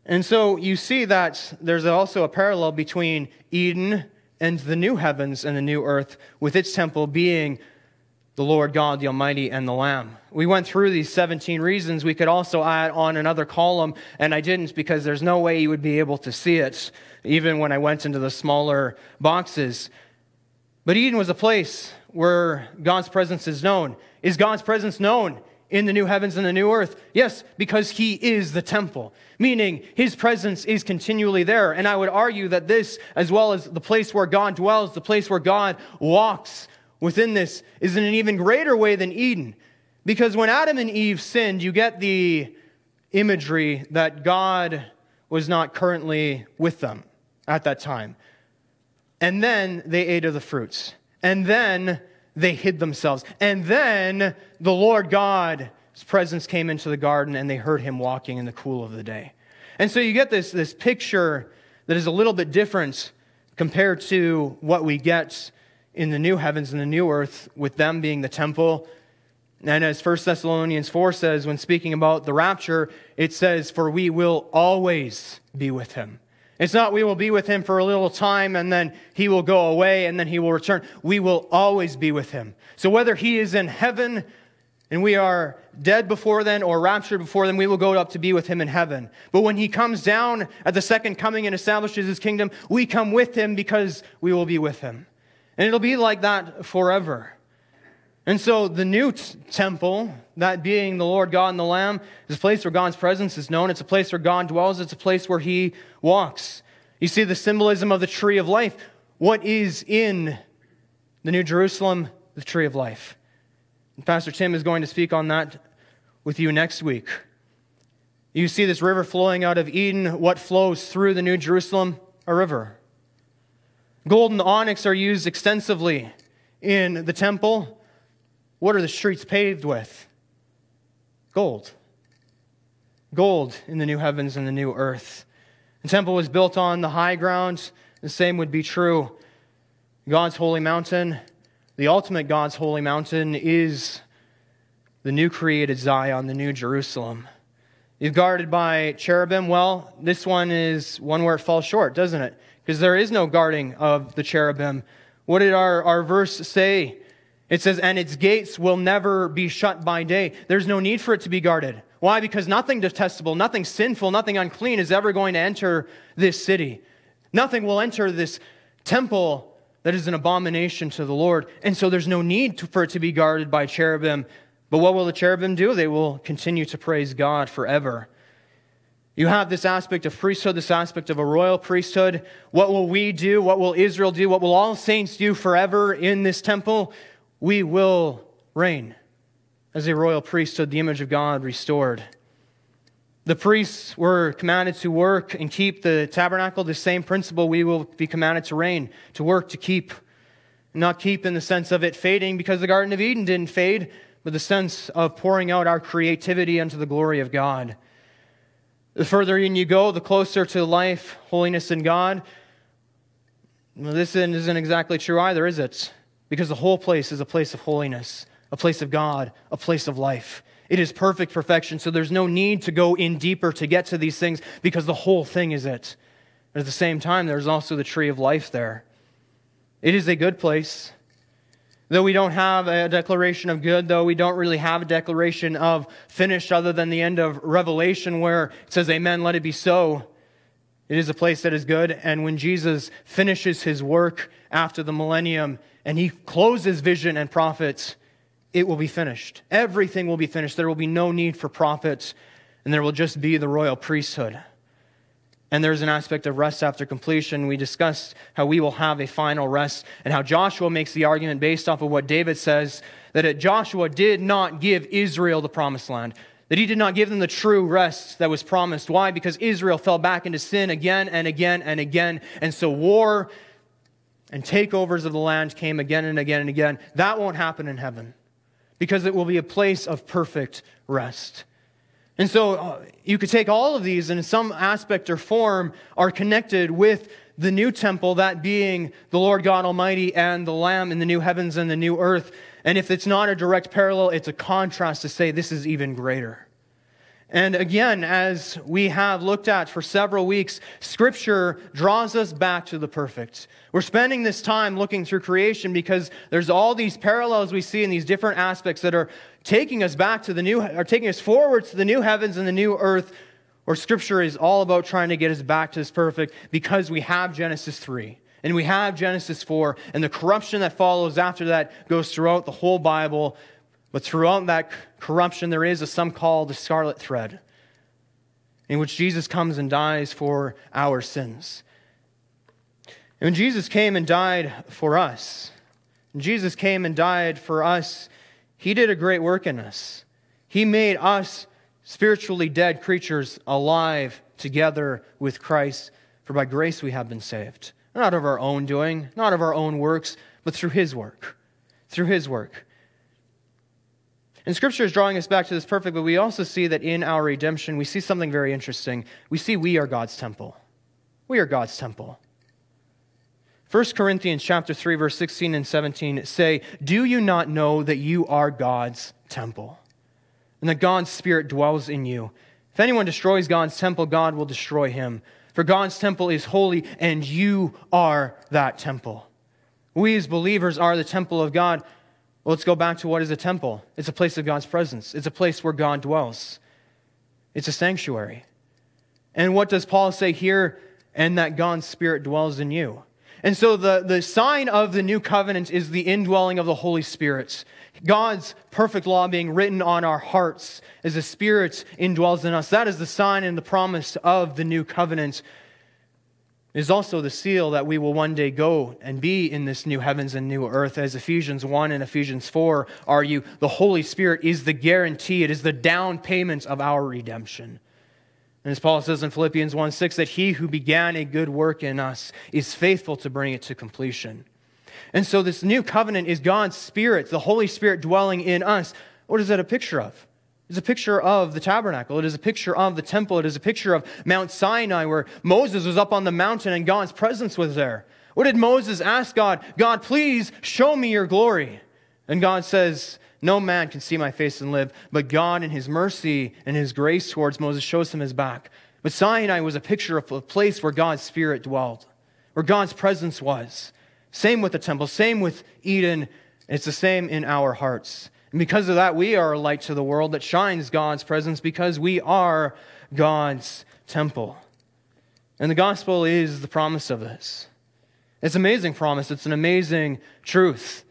[SPEAKER 2] And so you see that there's also a parallel between Eden and the new heavens and the new earth, with its temple being the Lord God, the Almighty, and the Lamb. We went through these 17 reasons. We could also add on another column, and I didn't because there's no way you would be able to see it, even when I went into the smaller boxes. But Eden was a place where God's presence is known. Is God's presence known in the new heavens and the new earth? Yes, because He is the temple, meaning His presence is continually there. And I would argue that this, as well as the place where God dwells, the place where God walks, within this is in an even greater way than Eden. Because when Adam and Eve sinned, you get the imagery that God was not currently with them at that time. And then they ate of the fruits. And then they hid themselves. And then the Lord God's presence came into the garden and they heard him walking in the cool of the day. And so you get this, this picture that is a little bit different compared to what we get in the new heavens and the new earth, with them being the temple. And as 1 Thessalonians 4 says, when speaking about the rapture, it says, For we will always be with him. It's not we will be with him for a little time and then he will go away and then he will return. We will always be with him. So whether he is in heaven and we are dead before then or raptured before then, we will go up to be with him in heaven. But when he comes down at the second coming and establishes his kingdom, we come with him because we will be with him. And it'll be like that forever. And so the new t- temple, that being the Lord God and the Lamb, is a place where God's presence is known. It's a place where God dwells. It's a place where He walks. You see the symbolism of the tree of life. What is in the New Jerusalem? The tree of life. And Pastor Tim is going to speak on that with you next week. You see this river flowing out of Eden. What flows through the New Jerusalem? A river. Gold and onyx are used extensively in the temple. What are the streets paved with? Gold. Gold in the new heavens and the new earth. The temple was built on the high ground. The same would be true. God's holy mountain, the ultimate God's holy mountain, is the new created Zion, the new Jerusalem. Is guarded by cherubim. Well, this one is one where it falls short, doesn't it? because there is no guarding of the cherubim. What did our, our verse say? It says, and its gates will never be shut by day. There's no need for it to be guarded. Why? Because nothing detestable, nothing sinful, nothing unclean is ever going to enter this city. Nothing will enter this temple that is an abomination to the Lord. And so there's no need to, for it to be guarded by cherubim. But what will the cherubim do? They will continue to praise God forever. You have this aspect of priesthood, this aspect of a royal priesthood. What will we do? What will Israel do? What will all saints do forever in this temple? We will reign as a royal priesthood, the image of God restored. The priests were commanded to work and keep the tabernacle. The same principle we will be commanded to reign, to work, to keep. Not keep in the sense of it fading because the Garden of Eden didn't fade, but the sense of pouring out our creativity unto the glory of God. The further in you go, the closer to life, holiness, and God. Well, this isn't exactly true either, is it? Because the whole place is a place of holiness, a place of God, a place of life. It is perfect perfection, so there's no need to go in deeper to get to these things because the whole thing is it. At the same time, there's also the tree of life there. It is a good place. Though we don't have a declaration of good, though we don't really have a declaration of finished other than the end of Revelation where it says, Amen, let it be so. It is a place that is good. And when Jesus finishes his work after the millennium and he closes vision and prophets, it will be finished. Everything will be finished. There will be no need for prophets, and there will just be the royal priesthood. And there's an aspect of rest after completion. We discussed how we will have a final rest and how Joshua makes the argument based off of what David says that Joshua did not give Israel the promised land, that he did not give them the true rest that was promised. Why? Because Israel fell back into sin again and again and again. And so war and takeovers of the land came again and again and again. That won't happen in heaven because it will be a place of perfect rest. And so uh, you could take all of these and in some aspect or form are connected with the new temple, that being the Lord God Almighty and the Lamb in the new heavens and the new earth. And if it's not a direct parallel, it's a contrast to say this is even greater. And again, as we have looked at for several weeks, Scripture draws us back to the perfect. We're spending this time looking through creation because there's all these parallels we see in these different aspects that are taking us back to the new, are taking us forward to the new heavens and the new earth, where Scripture is all about trying to get us back to this perfect because we have Genesis 3 and we have Genesis 4, and the corruption that follows after that goes throughout the whole Bible but throughout that corruption, there is a some called the scarlet thread, in which Jesus comes and dies for our sins. And when Jesus came and died for us, Jesus came and died for us, he did a great work in us. He made us spiritually dead creatures alive together with Christ, for by grace we have been saved. Not of our own doing, not of our own works, but through his work. Through his work. And Scripture is drawing us back to this perfect, but we also see that in our redemption, we see something very interesting. We see we are God's temple. We are God's temple. 1 Corinthians chapter 3 verse 16 and 17 say, "Do you not know that you are God's temple and that God's spirit dwells in you? If anyone destroys God's temple, God will destroy him. For God's temple is holy and you are that temple." We as believers are the temple of God. Well, let's go back to what is a temple it's a place of God's presence, it's a place where God dwells, it's a sanctuary. And what does Paul say here? And that God's Spirit dwells in you. And so the, the sign of the new covenant is the indwelling of the Holy Spirit. God's perfect law being written on our hearts as the Spirit indwells in us. That is the sign and the promise of the new covenant is also the seal that we will one day go and be in this new heavens and new earth. As Ephesians 1 and Ephesians 4 argue, the Holy Spirit is the guarantee, it is the down payment of our redemption. And as Paul says in Philippians 1 6, that he who began a good work in us is faithful to bring it to completion. And so, this new covenant is God's Spirit, the Holy Spirit dwelling in us. What is that a picture of? Is a picture of the tabernacle. It is a picture of the temple. It is a picture of Mount Sinai where Moses was up on the mountain and God's presence was there. What did Moses ask God? God, please show me your glory. And God says, No man can see my face and live. But God, in his mercy and his grace towards Moses, shows him his back. But Sinai was a picture of a place where God's Spirit dwelled, where God's presence was. Same with the temple, same with Eden. It's the same in our hearts. And because of that, we are a light to the world that shines God's presence because we are God's temple. And the gospel is the promise of this. It's an amazing promise, it's an amazing truth.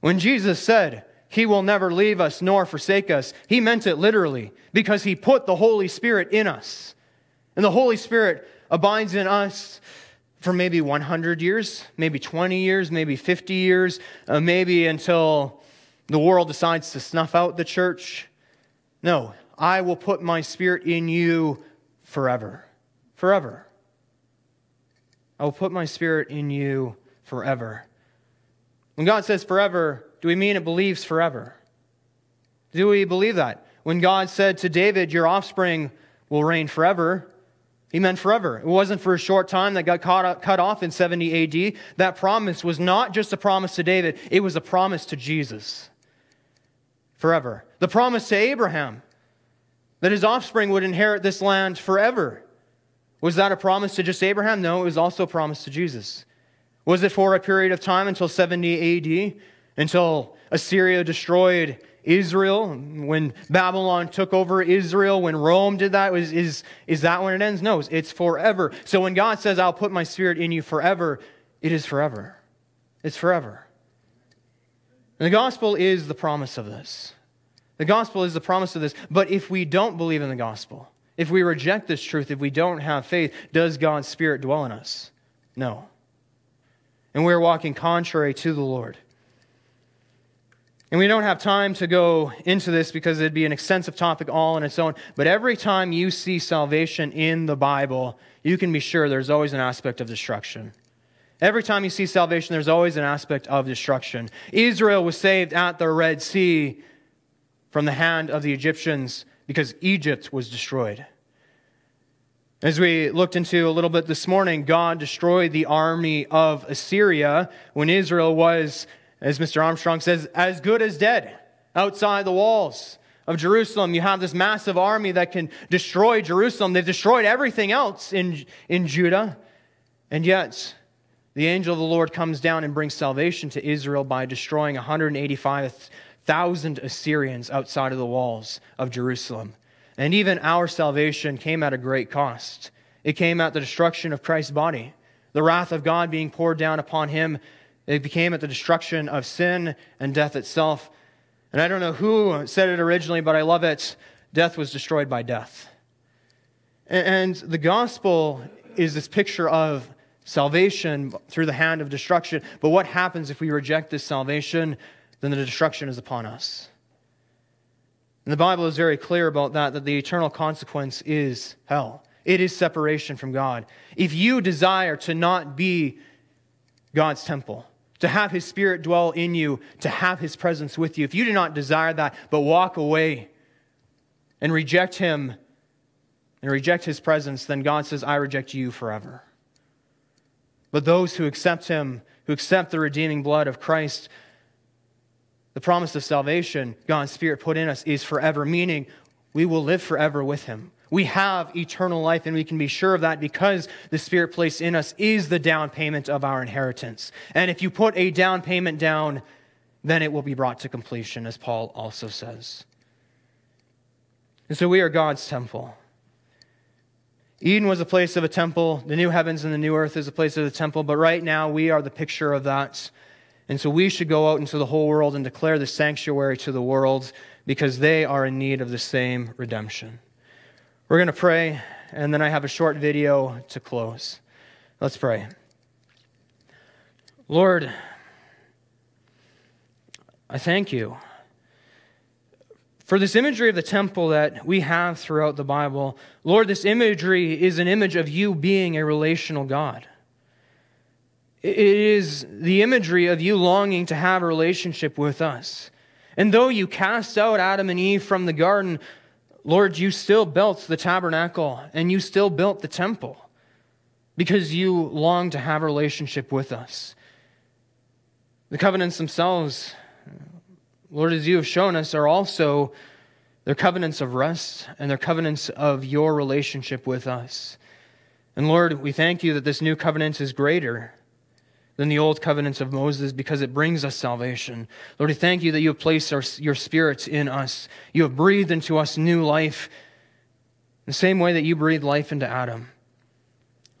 [SPEAKER 2] When Jesus said, He will never leave us nor forsake us, He meant it literally because He put the Holy Spirit in us. And the Holy Spirit abides in us for maybe 100 years, maybe 20 years, maybe 50 years, uh, maybe until the world decides to snuff out the church. No, I will put my spirit in you forever. Forever. I will put my spirit in you forever. When God says forever, do we mean it believes forever? Do we believe that? When God said to David, Your offspring will reign forever, he meant forever. It wasn't for a short time that got caught, cut off in 70 AD. That promise was not just a promise to David, it was a promise to Jesus forever. The promise to Abraham that his offspring would inherit this land forever. Was that a promise to just Abraham? No, it was also a promise to Jesus. Was it for a period of time until 70 AD, until Assyria destroyed Israel, when Babylon took over Israel, when Rome did that? Is, is, is that when it ends? No, it's forever. So when God says, I'll put my spirit in you forever, it is forever. It's forever. And the gospel is the promise of this. The gospel is the promise of this. But if we don't believe in the gospel, if we reject this truth, if we don't have faith, does God's Spirit dwell in us? No. And we're walking contrary to the Lord. And we don't have time to go into this because it'd be an extensive topic all on its own. But every time you see salvation in the Bible, you can be sure there's always an aspect of destruction. Every time you see salvation, there's always an aspect of destruction. Israel was saved at the Red Sea from the hand of the Egyptians because Egypt was destroyed. As we looked into a little bit this morning, God destroyed the army of Assyria when Israel was, as Mr. Armstrong says, as good as dead outside the walls of Jerusalem. You have this massive army that can destroy Jerusalem. They've destroyed everything else in, in Judah. And yet, the angel of the Lord comes down and brings salvation to Israel by destroying 185,000 Assyrians outside of the walls of Jerusalem. And even our salvation came at a great cost. It came at the destruction of Christ's body, the wrath of God being poured down upon him. It became at the destruction of sin and death itself. And I don't know who said it originally, but I love it. Death was destroyed by death. And the gospel is this picture of salvation through the hand of destruction. But what happens if we reject this salvation? Then the destruction is upon us. And the Bible is very clear about that, that the eternal consequence is hell. It is separation from God. If you desire to not be God's temple, to have His Spirit dwell in you, to have His presence with you, if you do not desire that, but walk away and reject Him and reject His presence, then God says, I reject you forever. But those who accept Him, who accept the redeeming blood of Christ, the promise of salvation God's Spirit put in us is forever, meaning we will live forever with Him. We have eternal life, and we can be sure of that because the Spirit placed in us is the down payment of our inheritance. And if you put a down payment down, then it will be brought to completion, as Paul also says. And so we are God's temple. Eden was a place of a temple. The new heavens and the new earth is a place of a temple. But right now, we are the picture of that. And so we should go out into the whole world and declare the sanctuary to the world because they are in need of the same redemption. We're going to pray, and then I have a short video to close. Let's pray. Lord, I thank you for this imagery of the temple that we have throughout the Bible. Lord, this imagery is an image of you being a relational God. It is the imagery of you longing to have a relationship with us. And though you cast out Adam and Eve from the garden, Lord, you still built the tabernacle and you still built the temple because you long to have a relationship with us. The covenants themselves, Lord, as you have shown us, are also they're covenants of rest and they're covenants of your relationship with us. And Lord, we thank you that this new covenant is greater than the old covenants of Moses because it brings us salvation. Lord, we thank you that you have placed our, your spirits in us. You have breathed into us new life the same way that you breathed life into Adam.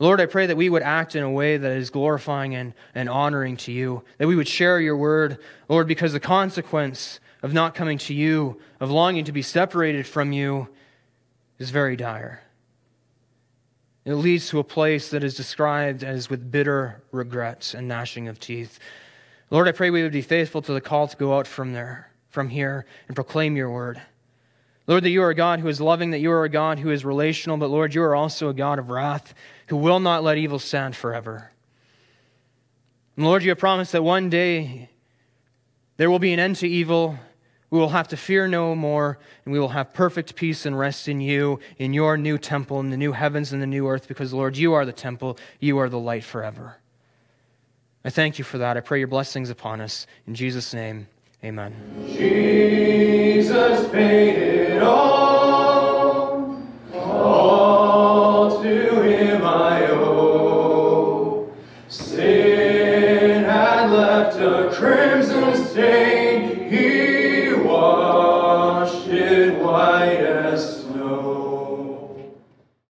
[SPEAKER 2] Lord, I pray that we would act in a way that is glorifying and, and honoring to you, that we would share your word, Lord, because the consequence of not coming to you, of longing to be separated from you, is very dire. It leads to a place that is described as with bitter regrets and gnashing of teeth. Lord, I pray we would be faithful to the call to go out from there, from here, and proclaim your word. Lord, that you are a God who is loving, that you are a God who is relational, but Lord, you are also a God of wrath who will not let evil stand forever. And Lord, you have promised that one day there will be an end to evil we will have to fear no more, and we will have perfect peace and rest in you, in your new temple, in the new heavens and the new earth, because, Lord, you are the temple, you are the light forever. I thank you for that. I pray your blessings upon us. In Jesus' name, amen.
[SPEAKER 1] Jesus paid it all, all to him I owe. Sin had left a crimson stain.